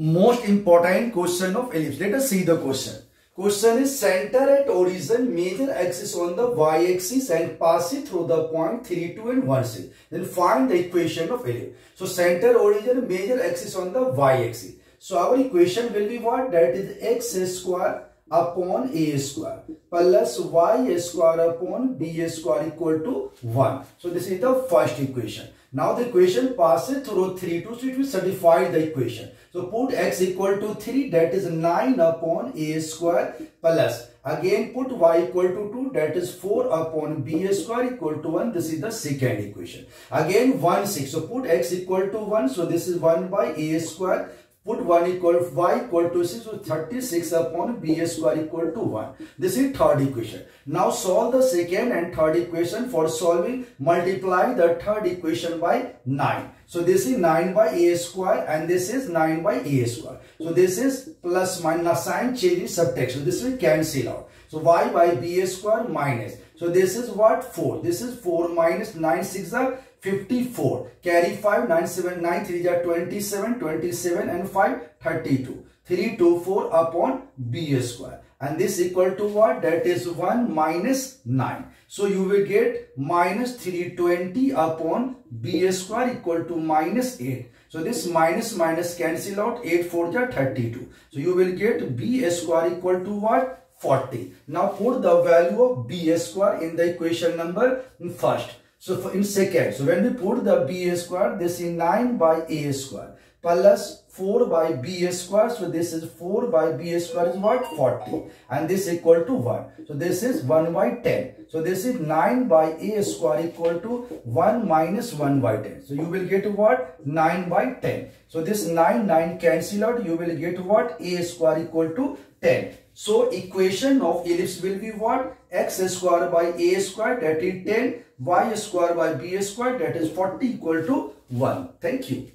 most important question of ellipse. Let us see the question. Question is center at origin major axis on the y-axis and pass it through the point 3, 2 and 1, 6. Then find the equation of ellipse. So center origin major axis on the y-axis. So our equation will be what? That is x square upon a square plus y square upon b square equal to 1. So this is the first equation. Now the equation passes through 3 to so it will satisfy the equation. So put x equal to 3 that is 9 upon a square plus again put y equal to 2 that is 4 upon b square equal to 1 this is the second equation. Again 1 6 so put x equal to 1 so this is 1 by a square Put 1 equal y equal to 6. So 36 upon b square equal to 1. This is third equation. Now solve the second and third equation. For solving, multiply the third equation by 9. So this is 9 by a square and this is 9 by a square. So this is plus minus sign change subtraction. So this will cancel out. So y by b square minus. So this is what? 4. This is 4 minus 9 6 are 54. Carry 5, 9, 7, 9, 3 are 27, 27 and 5, 32. 3, 2, 4 upon b square. And this equal to what? That is 1 minus 9. So you will get minus 320 upon b square equal to minus 8. So this minus minus cancel out 8 4 are 32. So you will get b square equal to what? 40. Now put the value of b square in the equation number first. So for in second, so when we put the b square, this is 9 by a square plus 4 by b square. So this is 4 by b square is what? 40. And this equal to 1. So this is 1 by 10. So this is 9 by a square equal to 1 minus 1 by 10. So you will get what? 9 by 10. So this 9, 9 cancel out. You will get what? a square equal to 10. So equation of ellipse will be what? x square by a square that is 10, y square by b square that is 40 equal to 1. Thank you.